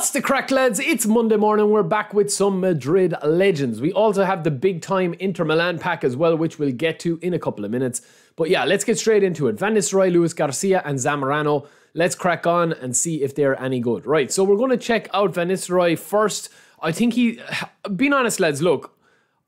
What's the crack, lads? It's Monday morning. We're back with some Madrid legends. We also have the big time Inter Milan pack as well, which we'll get to in a couple of minutes. But yeah, let's get straight into it. Van Nistelrooy, Luis Garcia, and Zamorano. Let's crack on and see if they're any good. Right, so we're going to check out Van Nistelrooy first. I think he, being honest, lads, look,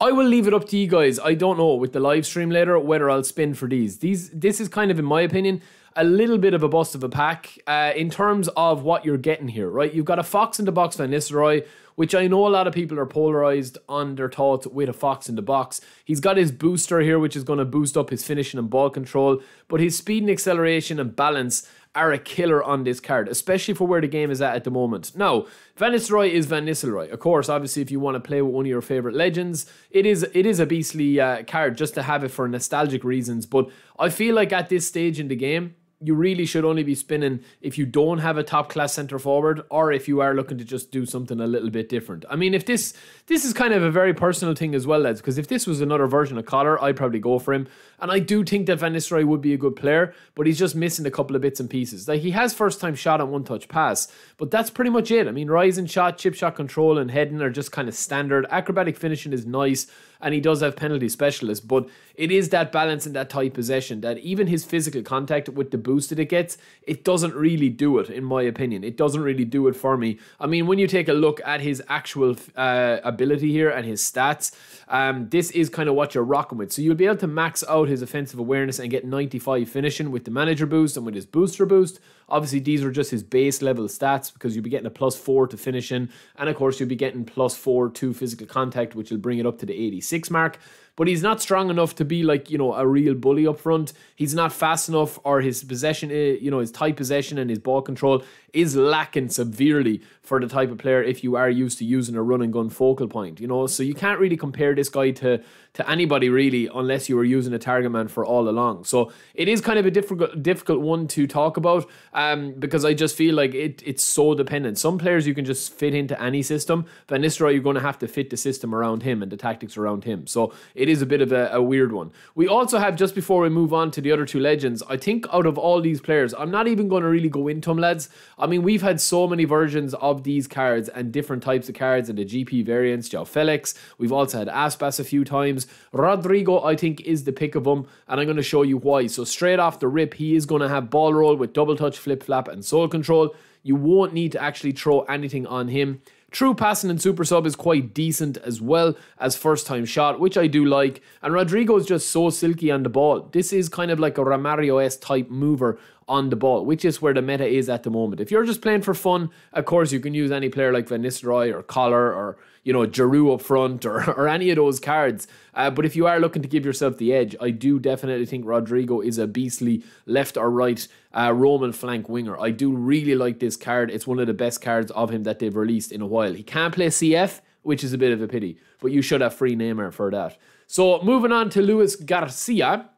I will leave it up to you guys. I don't know with the live stream later whether I'll spin for these. These, this is kind of, in my opinion, a little bit of a bust of a pack uh, in terms of what you're getting here, right? You've got a Fox in the box Van Nistelrooy, which I know a lot of people are polarized on their thoughts with a Fox in the box. He's got his booster here, which is going to boost up his finishing and ball control, but his speed and acceleration and balance are a killer on this card, especially for where the game is at at the moment. Now, Van Nistelrooy is Van Nistelrooy. Of course, obviously, if you want to play with one of your favorite legends, it is it is a beastly uh, card just to have it for nostalgic reasons. But I feel like at this stage in the game, you really should only be spinning if you don't have a top class center forward or if you are looking to just do something a little bit different. I mean, if this this is kind of a very personal thing as well, lads, because if this was another version of Collar, I'd probably go for him. And I do think that Van Nistelrooy would be a good player, but he's just missing a couple of bits and pieces. Like he has first time shot and one touch pass, but that's pretty much it. I mean, rising shot, chip shot control, and heading are just kind of standard. Acrobatic finishing is nice and he does have penalty specialists, but it is that balance and that tight possession that even his physical contact with the boost that it gets, it doesn't really do it, in my opinion. It doesn't really do it for me. I mean, when you take a look at his actual uh, ability here and his stats, um, this is kind of what you're rocking with. So you'll be able to max out his offensive awareness and get 95 finishing with the manager boost and with his booster boost. Obviously, these are just his base level stats because you'll be getting a plus four to finishing, and of course, you'll be getting plus four to physical contact, which will bring it up to the 86 mark but he's not strong enough to be like you know a real bully up front. He's not fast enough, or his possession, eh, you know, his tight possession and his ball control is lacking severely for the type of player if you are used to using a run and gun focal point. You know, so you can't really compare this guy to to anybody really unless you were using a target man for all along. So it is kind of a difficult difficult one to talk about um, because I just feel like it it's so dependent. Some players you can just fit into any system. Van Nistelrooy, you're going to have to fit the system around him and the tactics around him. So it is a bit of a, a weird one. We also have just before we move on to the other two legends. I think out of all these players, I'm not even going to really go into them, lads. I mean, we've had so many versions of these cards and different types of cards and the GP variants. João Felix. We've also had Aspas a few times. Rodrygo, I think, is the pick of them, and I'm going to show you why. So, straight off the rip, he is going to have ball roll with double touch, flip flap, and sole control. You won't need to actually throw anything on him. True passing and super sub is quite decent as well as first time shot, which I do like. And Rodrygo is just so silky on the ball. This is kind of like a Romario S type mover on the ball, which is where the meta is at the moment. If you're just playing for fun, of course you can use any player like Van or Collar or you know, Giroud up front or, or any of those cards. Uh, but if you are looking to give yourself the edge, I do definitely think Rodrygo is a beastly left or right uh, roaming flank winger. I do really like this card. It's one of the best cards of him that they've released in a while. He can't play CF, which is a bit of a pity, but you should have free Neymar for that. So moving on to Luis Garcia.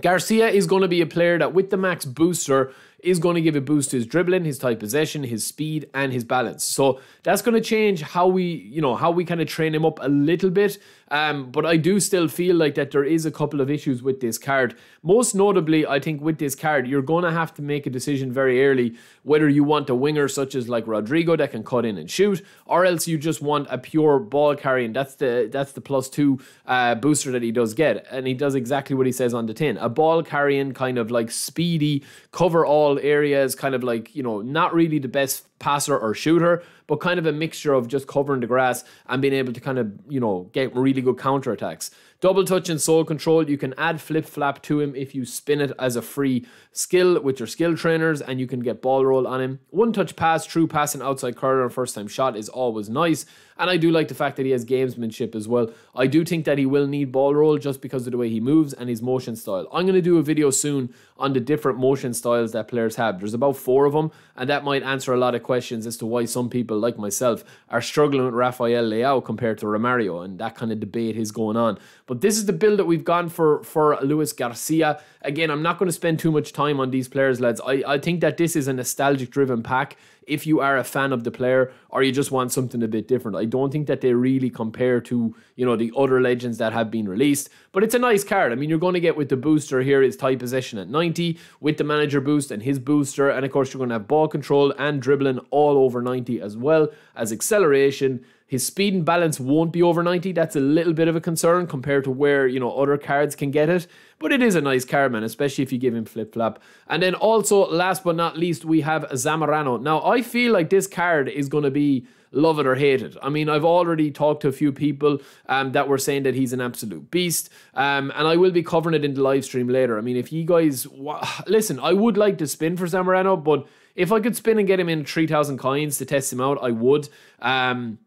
Garcia is going to be a player that with the max booster is going to give a boost to his dribbling, his tight possession, his speed, and his balance. So that's going to change how we, you know, how we kind of train him up a little bit. Um, but I do still feel like that there is a couple of issues with this card. Most notably, I think with this card, you're going to have to make a decision very early whether you want a winger such as like Rodrygo that can cut in and shoot, or else you just want a pure ball carrying. That's the that's the plus two uh, booster that he does get, and he does exactly what he says on the tin. A ball carrying kind of like speedy, cover all areas, kind of like you know not really the best passer or shooter, but kind of a mixture of just covering the grass and being able to kind of, you know, get really good counter attacks. Double touch and sole control, you can add flip flap to him if you spin it as a free skill with your skill trainers and you can get ball roll on him. One touch pass, true pass and outside curler first time shot is always nice. And I do like the fact that he has gamesmanship as well. I do think that he will need ball roll just because of the way he moves and his motion style. I'm going to do a video soon on the different motion styles that players have. There's about four of them, and that might answer a lot of questions as to why some people, like myself, are struggling with Rafael Leao compared to Romario, and that kind of debate is going on. But this is the build that we've gone for for Luis Garcia. Again, I'm not going to spend too much time on these players, lads. I, I think that this is a nostalgic driven pack if you are a fan of the player or you just want something a bit different. I don't think that they really compare to, you know, the other legends that have been released, but it's a nice card. I mean, you're going to get with the booster here is tight possession at 90 with the manager boost and his booster, and of course, you're going to have ball control and dribbling all over 90 as well as acceleration his speed and balance won't be over 90. That's a little bit of a concern compared to where, you know, other cards can get it. But it is a nice card, man, especially if you give him flip flap. And then also, last but not least, we have Zamorano. Now, I feel like this card is going to be love it or hate it. I mean, I've already talked to a few people um, that were saying that he's an absolute beast, um, and I will be covering it in the live stream later. I mean, if you guys listen, I would like to spin for Zamorano, but if I could spin and get him in 3,000 coins to test him out, I would. Um,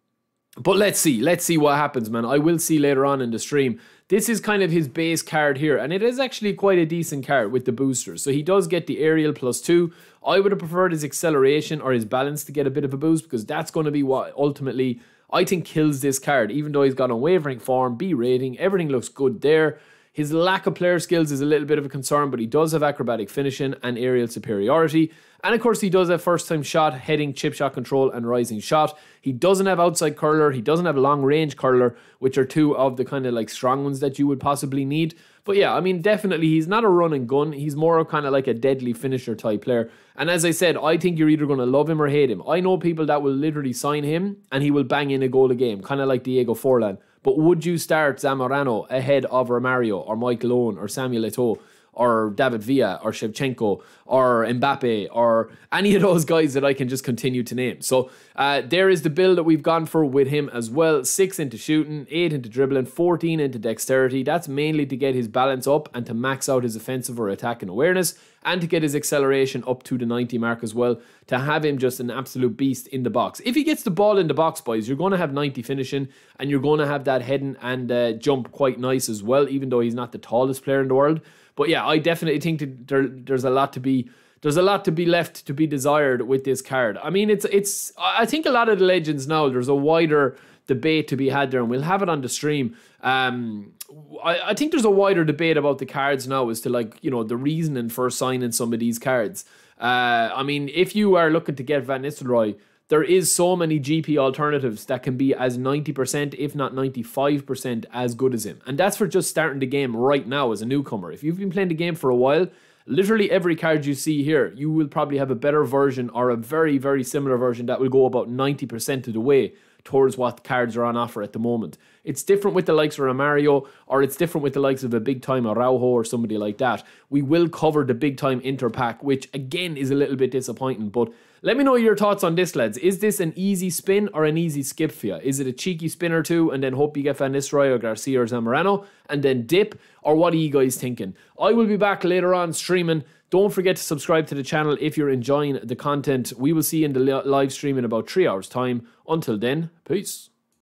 but let's see. Let's see what happens, man. I will see later on in the stream. This is kind of his base card here, and it is actually quite a decent card with the boosters. So he does get the aerial plus two. I would have preferred his acceleration or his balance to get a bit of a boost because that's going to be what ultimately I think kills this card. Even though he's got unwavering form, B rating, everything looks good there. His lack of player skills is a little bit of a concern, but he does have acrobatic finishing and aerial superiority. And of course, he does have first time shot, heading, chip shot control, and rising shot. He doesn't have outside curler, he doesn't have long range curler, which are two of the kind of like strong ones that you would possibly need. But yeah, I mean, definitely he's not a run and gun. He's more of kind of like a deadly finisher type player. And as I said, I think you're either going to love him or hate him. I know people that will literally sign him and he will bang in a goal a game, kind of like Diego Forlan. But would you start Zamorano ahead of Romario or Michael Owen or Samuel Eto'o? Or David Villa or Shevchenko or Mbappe or any of those guys that I can just continue to name. So uh, there is the build that we've gone for with him as well. Six into shooting, eight into dribbling, 14 into dexterity. That's mainly to get his balance up and to max out his offensive or attacking awareness and to get his acceleration up to the 90 mark as well to have him just an absolute beast in the box. If he gets the ball in the box, boys, you're going to have 90 finishing and you're going to have that heading and uh, jump quite nice as well, even though he's not the tallest player in the world. But yeah, I definitely think that there, there's a lot to be there's a lot to be left to be desired with this card. I mean, it's it's I think a lot of the legends now there's a wider debate to be had there, and we'll have it on the stream. Um, I, I think there's a wider debate about the cards now as to like you know the reasoning for signing some of these cards. Uh, I mean, if you are looking to get Van Nistelrooy there is so many GP alternatives that can be as 90%, if not 95%, as good as him. And that's for just starting the game right now as a newcomer. If you've been playing the game for a while, literally every card you see here, you will probably have a better version or a very, very similar version that will go about 90% of the way towards what cards are on offer at the moment. It's different with the likes of a Mario, or it's different with the likes of a big time Araujo or somebody like that. We will cover the big time Inter pack, which again is a little bit disappointing, but let me know your thoughts on this, lads. Is this an easy spin or an easy skip for you? Is it a cheeky spin or two and then hope you get Van Nistelrooy or Garcia or Zamorano and then dip? Or what are you guys thinking? I will be back later on streaming. Don't forget to subscribe to the channel if you're enjoying the content. We will see you in the live stream in about three hours' time. Until then, peace.